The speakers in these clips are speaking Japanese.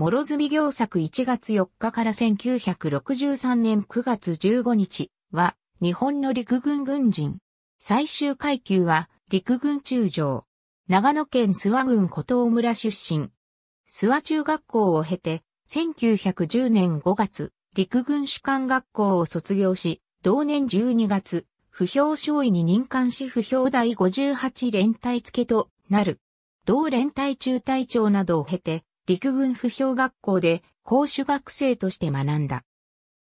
諸角行作1月4日から1963年9月15日は日本の陸軍軍人。最終階級は陸軍中将。長野県諏訪郡古東村出身。諏訪中学校を経て、1910年5月、陸軍士官学校を卒業し、同年12月、不評少尉に任官し不評第58連隊付けとなる。同連隊中隊長などを経て、陸軍不評学校で講守学生として学んだ。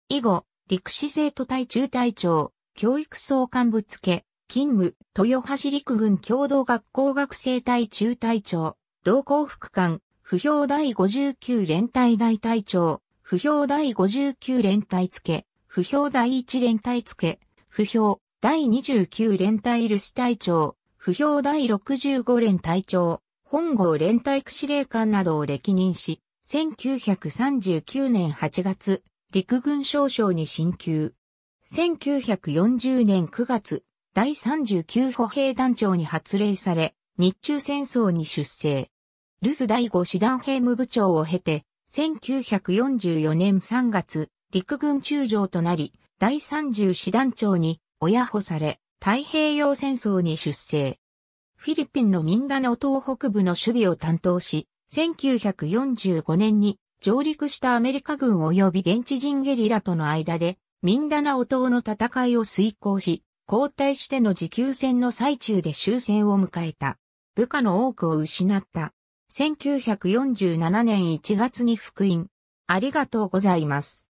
以後、陸士生徒隊中隊長、教育総監部付、勤務、豊橋陸軍共同学校学生隊中隊長、同行副官、不評第59連隊大隊長、不評第59連隊付、不評第1連隊付、不評第29連隊留守隊長、不評第65連隊長、本郷連隊区司令官などを歴任し、1939年8月、陸軍少将に進級。1940年9月、第39歩兵団長に発令され、日中戦争に出征。留守第5師団兵務部長を経て、1944年3月、陸軍中将となり、第30師団長に親補され、太平洋戦争に出征。フィリピンのミンダナオ島北部の守備を担当し、1945年に上陸したアメリカ軍及び現地人ゲリラとの間で、ミンダナオ島の戦いを遂行し、交代しての持久戦の最中で終戦を迎えた。部下の多くを失った。1947年1月に復員。ありがとうございます。